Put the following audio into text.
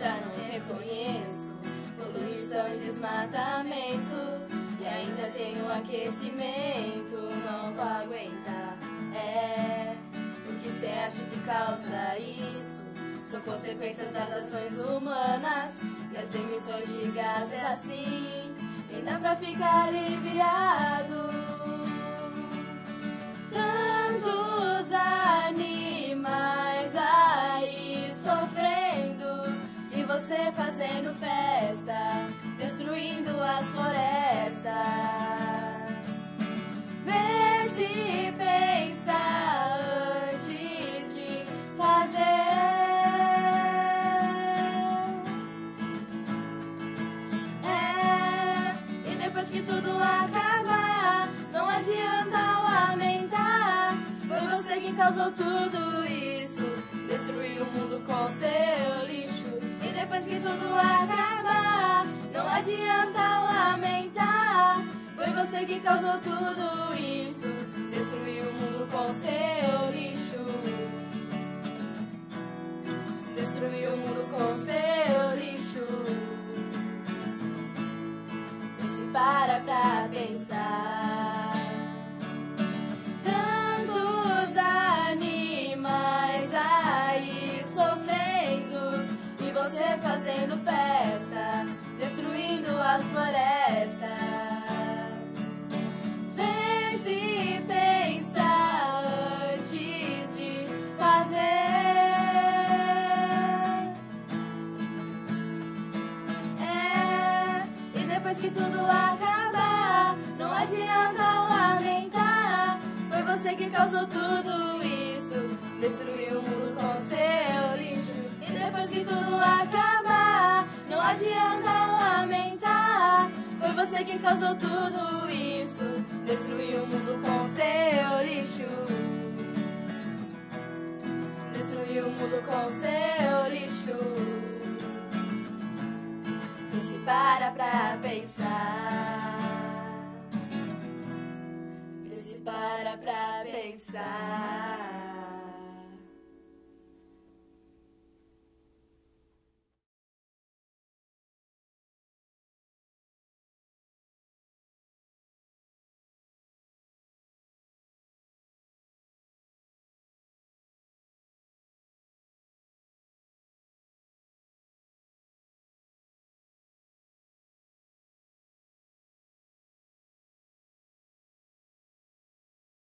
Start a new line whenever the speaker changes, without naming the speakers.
já não reconheço. Poluição e desmatamento, e ainda tenho aquecimento, não vou aguentar. É, o que você acha que causa isso? São consequências das ações humanas, e as emissões de gás é assim, e dá pra ficar aliviado. Tanto você fazendo festa, destruindo as florestas. Vê se pensa antes de fazer. É, e depois que tudo acabar, não adianta lamentar. Foi você que causou tudo isso, destruiu o mundo com seu depois que tudo acabar, não adianta lamentar. Foi você que causou tudo isso, destruiu o mundo com seu lixo. Destruiu o mundo com seu lixo. Se para pra pensar. As florestas. Vê se pensa antes de fazer. É, e depois que tudo acabar, não adianta lamentar. Foi você que causou tudo isso, destruiu o mundo você que causou tudo isso, destruiu o mundo com seu lixo. Destruiu o mundo com seu lixo. E se para pra pensar. E se para pra pensar.